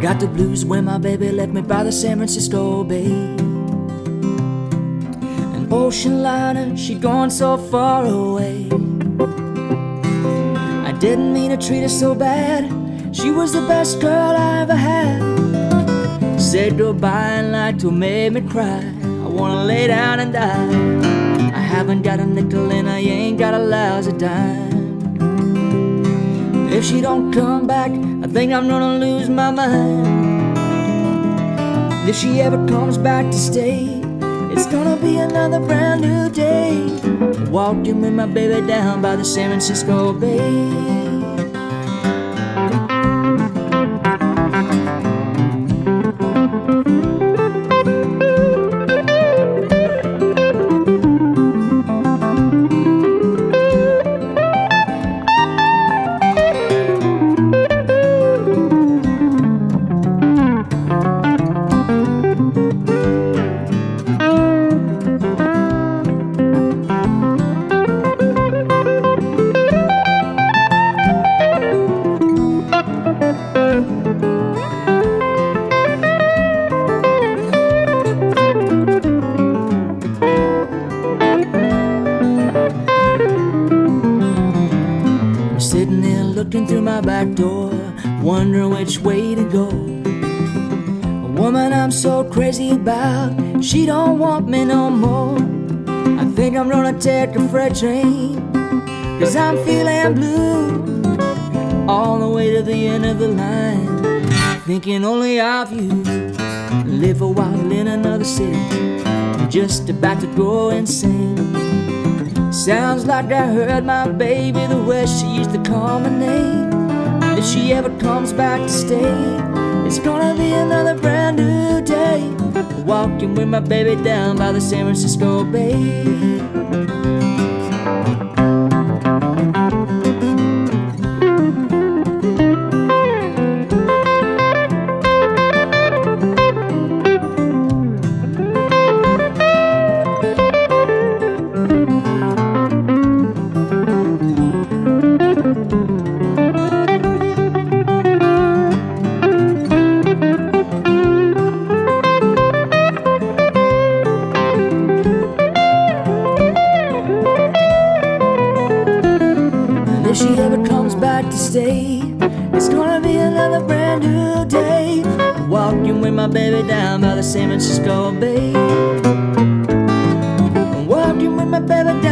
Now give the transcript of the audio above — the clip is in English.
blues when my baby left me by the San Francisco Bay. An ocean liner, she gone so far away. I didn't mean to treat her so bad. She was the best girl I ever had. Said goodbye and lied to made me cry. I wanna lay down and die. I haven't got a nickel and I ain't got a lousy dime. If she don't come back, I think I'm gonna lose my mind. If she ever comes back to stay, it's gonna be another brand new day. Walking with my baby down by the San Francisco Bay. Looking through my back door, wondering which way to go. A woman I'm so crazy about, she don't want me no more. I think I'm gonna take a freight train, cause I'm feeling blue. All the way to the end of the line, thinking only of you. Live a while in another city, I'm just about to go insane. Sounds like I heard my baby the way she used to call my name. And if she ever comes back to stay, it's gonna be another brand new day. Walking with my baby down by the San Francisco Bay. If she ever comes back to stay, it's gonna be another brand new day. Walking with my baby down by the San Francisco Bay. Walking with my baby down